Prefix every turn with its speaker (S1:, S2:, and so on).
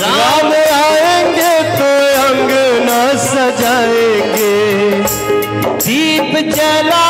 S1: राम आएँगे तो अंगना सजाएँगे। दीप जला